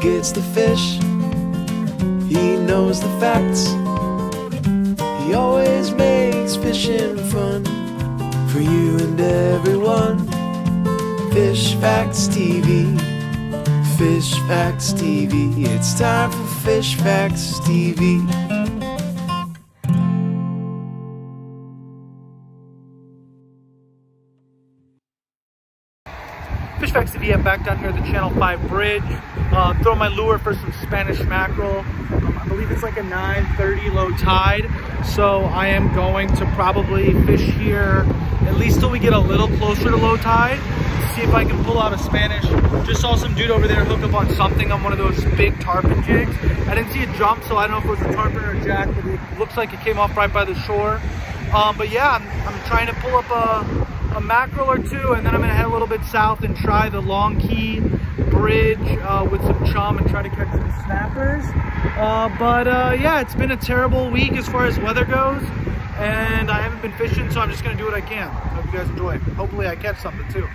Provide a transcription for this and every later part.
gets the fish. He knows the facts. He always makes fishing fun for you and everyone. Fish Facts TV. Fish Facts TV. It's time for Fish Facts TV. I'm back down here at the Channel 5 bridge. Uh, throw my lure for some Spanish mackerel. Um, I believe it's like a 9.30 low tide. So I am going to probably fish here at least till we get a little closer to low tide. See if I can pull out a Spanish. Just saw some dude over there hook up on something on one of those big tarpon jigs. I didn't see a jump, so I don't know if it was a tarpon or a jack, but it looks like it came off right by the shore. Um, but yeah, I'm, I'm trying to pull up a a mackerel or two and then I'm gonna head a little bit south and try the Long Key Bridge uh, with some chum and try to catch some snappers. Uh, but uh, yeah, it's been a terrible week as far as weather goes and I haven't been fishing so I'm just gonna do what I can. Hope you guys enjoy. Hopefully I catch something too.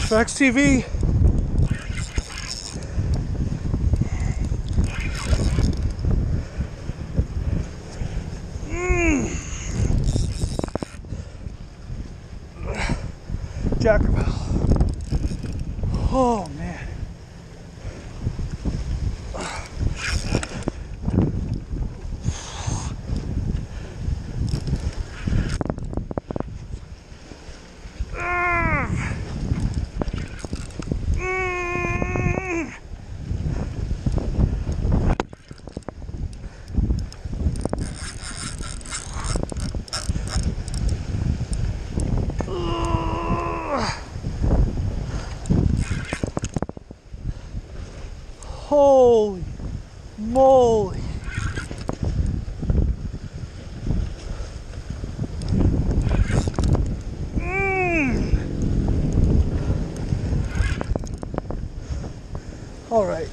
Fish Facts TV. Jackerbill. Oh man. Holy moly. Mm. All right.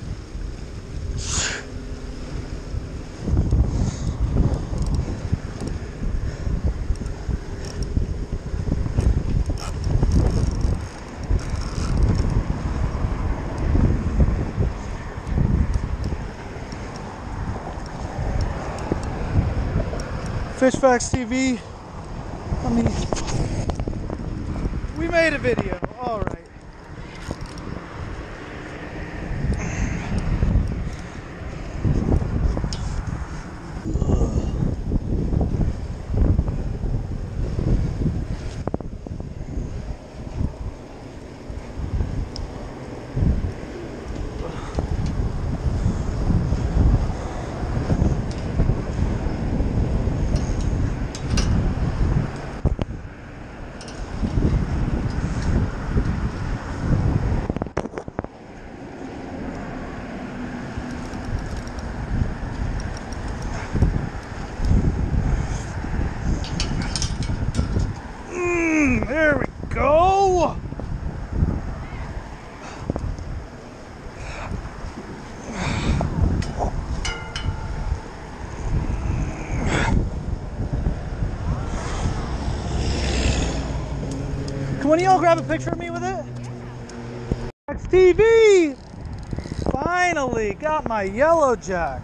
Fish Facts TV. I mean, we made a video. All right. Mm, there we go. One grab a picture of me with it? It's TV! Finally got my yellow jack.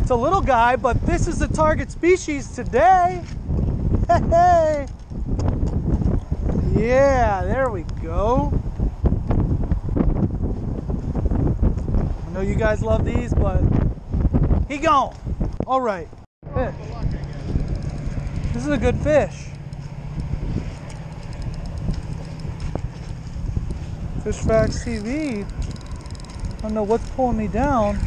It's a little guy, but this is the target species today. Hey, yeah, there we go. I know you guys love these, but he gone. All right. Fish. This is a good fish. Fish Facts TV. I don't know what's pulling me down.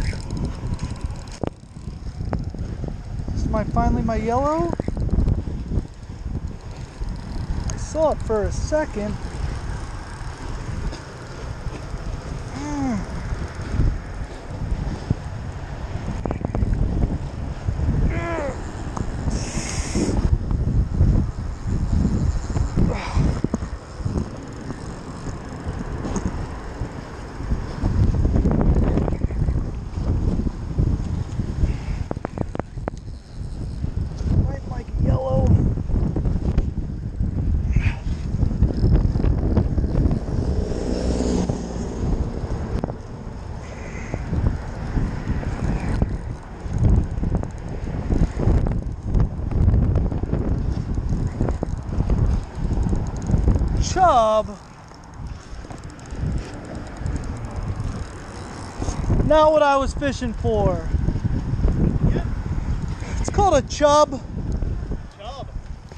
This my finally my yellow. I saw it for a second. Mm. Might like yellow. Chub. Not what I was fishing for. It's called a chub. Job.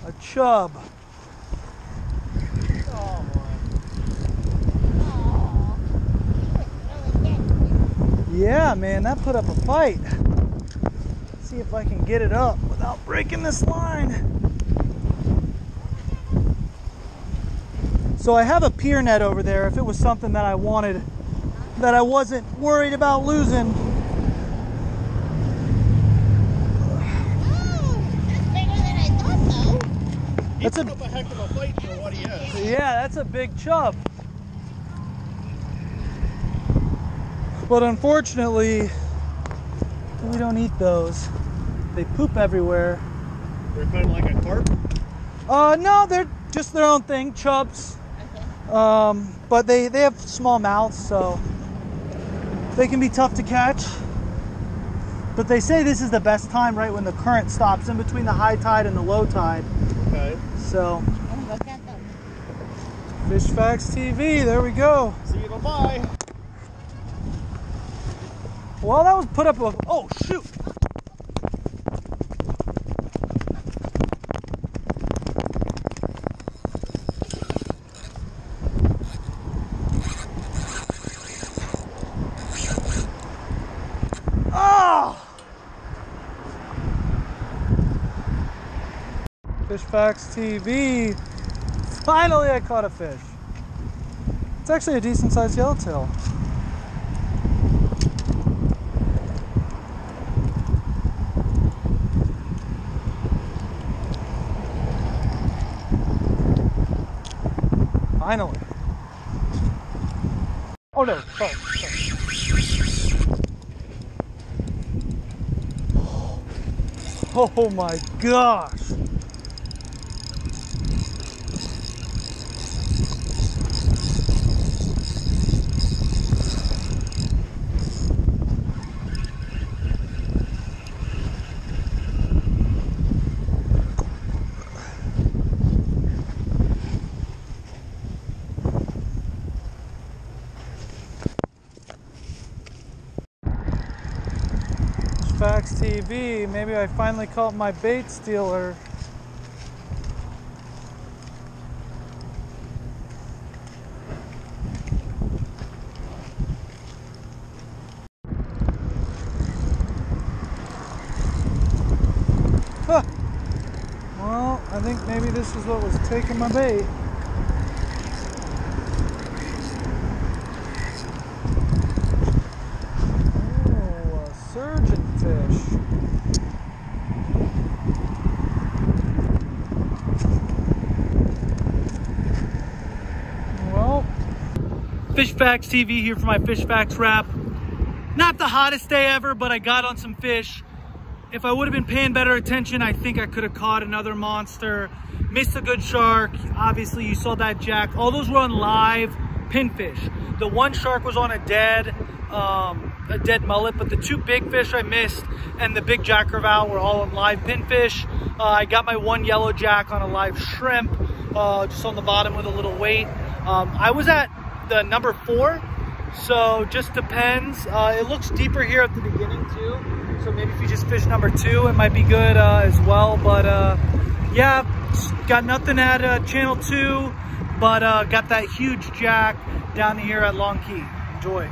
A chub. Yeah, man, that put up a fight. See if I can get it up without breaking this line. So I have a pier net over there if it was something that I wanted that I wasn't worried about losing. That's a- up a heck of a fight for what he is. Yeah, that's a big chub. But unfortunately, we don't eat those. They poop everywhere. They're kind of like a carp. Uh, no, they're just their own thing, chubs. Um, but they, they have small mouths, so they can be tough to catch. But they say this is the best time, right when the current stops in between the high tide and the low tide. Okay. So, Fish Facts TV, there we go. See you. Bye. Well, that was put up a. Oh, shoot! Fish Facts TV. Finally, I caught a fish. It's actually a decent sized yellowtail. Finally. Oh no, oh, sorry. Oh my gosh. Facts TV. Maybe I finally caught my bait stealer. Huh. Well, I think maybe this is what was taking my bait. Oh, a surgeon fish. Well, Fish Facts TV here for my Fish Facts wrap. Not the hottest day ever, but I got on some fish. If I would have been paying better attention, I think I could have caught another monster. Missed a good shark. Obviously, you saw that jack. All those were on live pinfish. The one shark was on a dead, um, a dead mullet, but the two big fish I missed and the big jack crevalle were all on live pinfish. Uh, I got my one yellow jack on a live shrimp, uh, just on the bottom with a little weight. Um, I was at the number four, so just depends. Uh, it looks deeper here at the beginning too. So maybe if you just fish number two, it might be good uh, as well. But uh, yeah, got nothing at uh, channel two, but uh, got that huge jack down here at Long Key. Enjoy.